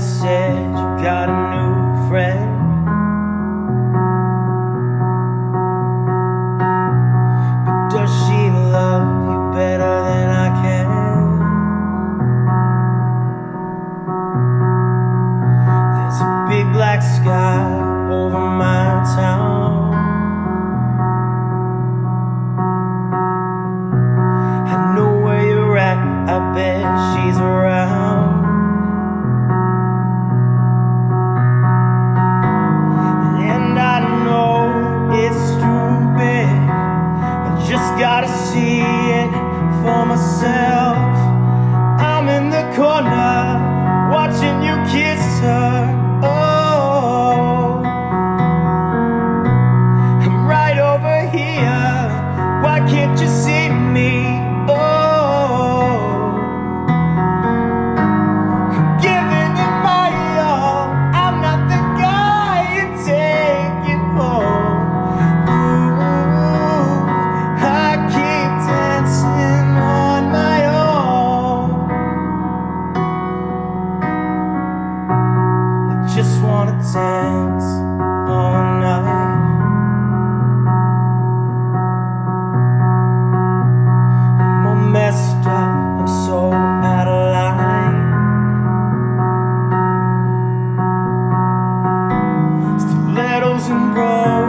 said you got a new friend But does she love you better than I can? There's a big black sky over my town wanna dance all night. I'm all messed up, I'm so out of line. Stilettos and rolls.